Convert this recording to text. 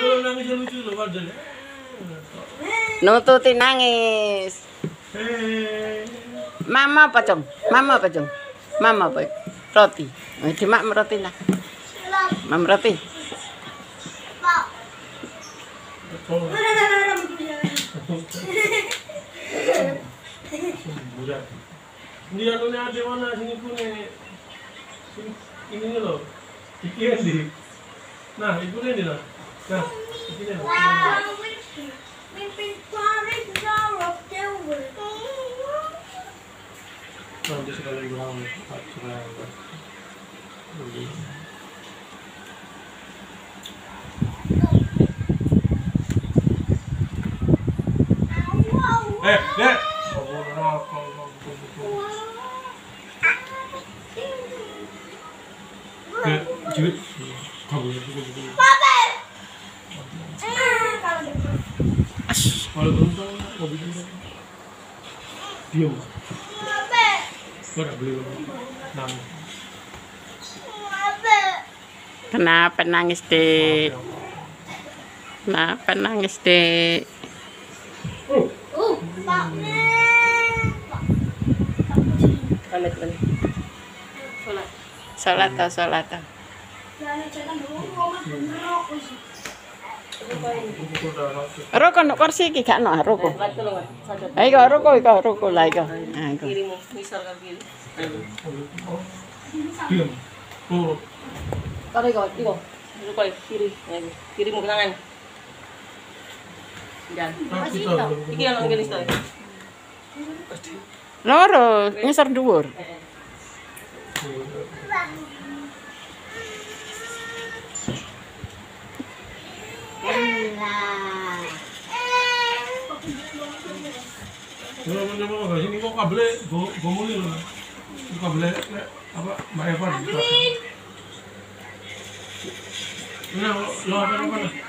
Lu nangis lucu loh padahal. Nututi nangis. Mama apa, Cung? Mama apa, Cung? Mama apa? Roti. Oh, di mak roti nah. Mam roti. Oh. Dia tuh ada mana sini pun ini loh. Iki di. Nah, itu nih nah. Nah, ini nih. Nanti mau bikin apa? Diam. Beli. Kenapa nangis, Dek? Kenapa nangis, Dek? Salat salat roti. Roko no kursi iki gak no roko. Ayo iko roko iko roko lah iko. Ah, iko. Kiri mo. Misal ka kiri. Diam. Oh, Kari ko. Iko. Dito ko. Kiri. Kiri mo tangan. Kita. Iki ang ganis tayo. Loro, ngisor dhuwur. Loh. Kabelnya apa Mbak Eva di atas. Nah, lo lo apa apa?